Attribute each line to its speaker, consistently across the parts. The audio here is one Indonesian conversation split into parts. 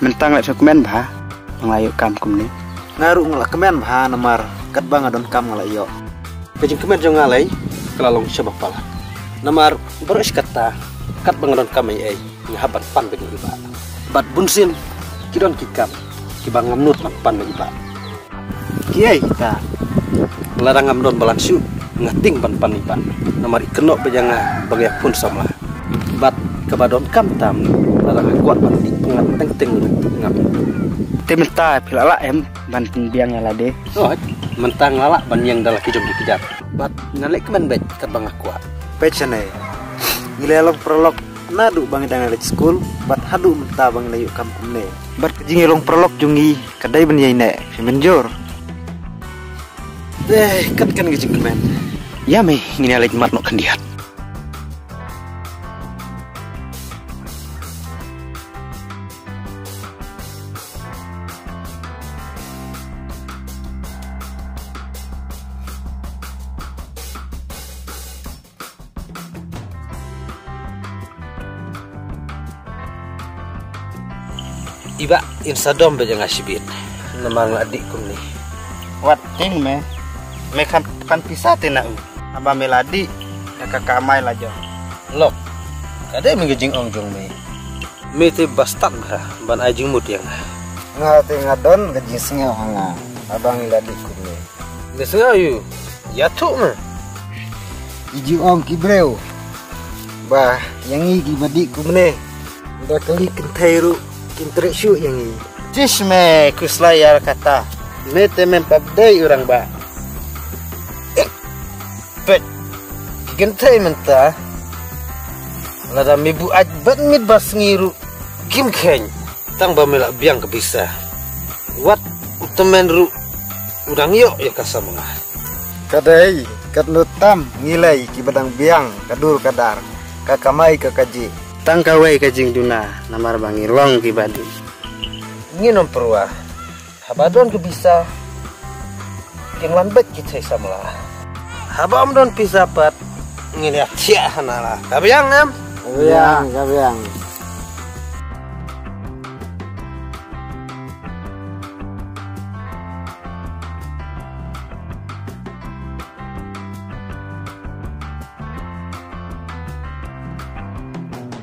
Speaker 1: mentang lek dokumen bah mengayu kam kum ni.
Speaker 2: Ngaru ngelak kemen ha namar kat bang adon kam ngelak yo kajing kemen jong ngalai kelalong syabak pala namar beres kata kat bang adon kam ai ngahabat pan bagi iba. Bat bunsin kidon kikam. Kibang ngamnut pan bagi iba. Kiai kita larang ngamdon balangsu ngating pan pan iba. Namar ikenok bejanga bagi pun sama bat kabadon kam tam larang kuat pan di pengat teng teng ngap
Speaker 1: te menta pilala em ban biang lade
Speaker 2: Oh, mentang lalak ban yang dalam kijom dikejar. Bat ngalek kemen bet kat bang aku. Pecene. Ngilelok prolog nadu bang dang lek school bat hadu menta bang layu kampung ne.
Speaker 1: bar jingilong prolog jungi kadai ban yai ne menjor
Speaker 2: Eh, kat kan gijing kemen.
Speaker 1: ya me ngini alek mat no kandiat
Speaker 2: Iba insadom be jang asibin. Namang adik kum ni.
Speaker 1: wat ting me me kan kan pisah tina u aba meladi kakak mai la jo
Speaker 2: Lok. Kada mengijing ong jong me. Me te bastat bah ban ajing mut yang.
Speaker 1: ngate ngadon gaji sengau hanga abang meladi kum ni
Speaker 2: Gesenga yu. Ya tu me.
Speaker 1: iji ong kibreu bah yang igi badi kum
Speaker 2: Kumne. Dah kali kentairu kintrek syu yang ini.
Speaker 1: Cis me kuslayar kata
Speaker 2: Me temen pabdai orang ba. Bet. Gentai menta. Lada mibu ajbat mit bas ngiru. Kim keny. Tang ba melak biang kebisa. Wat utemen ru. Udang yo ya kasamanga.
Speaker 1: kadai kat nutam ngilai ki badang biang kadur kadar kakamai kakaji tang kawai kajing duna namar bangi long ki badu
Speaker 2: Nginom perwa. Habadon kebisa. Yang lambat kita samla. Habam don pisapat. Ngini tia hanala. Kabiang em.
Speaker 1: kabiang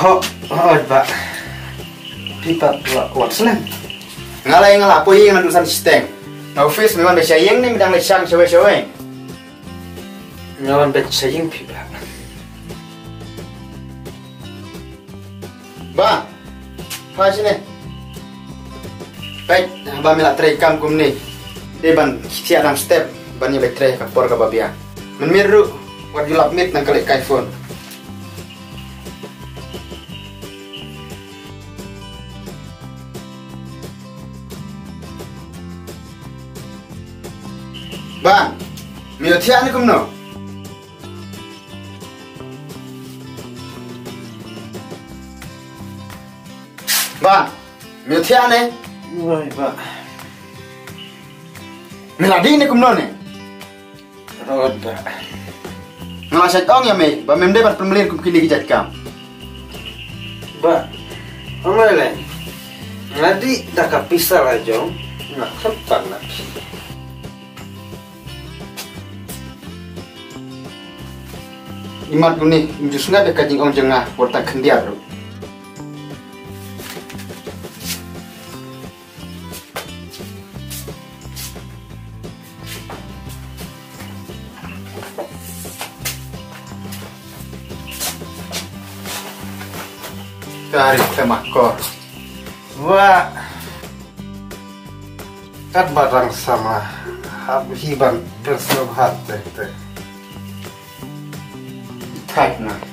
Speaker 2: Ho, ho, Pak. Pipa kuat selam.
Speaker 1: Ngalai ngalapui yang tulisan sistem. Na office memang yang ni midang.
Speaker 2: Ngawan bet saying pipa.
Speaker 1: Ba, pa sini. Baik, ba mila terekam kum ni. Dia ban siap dalam step ban ni betre kapor ka babia. Menmiru wat gilap mit nang iPhone. Ba, mila tiak ni kum no. Ba, mila tiak ni.
Speaker 2: Woi, Pak.
Speaker 1: Mila di ni kum no ni.
Speaker 2: Rawat, Pak.
Speaker 1: Ngalasat ong ya me, ba memde bat pemelir kum kili kijat kam.
Speaker 2: Ba, omele. Ngadi dah kapisah lah jong. Nggak sempat nak.
Speaker 1: Imat kum ni, jus nga be kajing ong jengah, warta kendiar. Dari temakor.
Speaker 2: Wah. Kan barang sama hiban bersehat teh teh.
Speaker 1: Tight na.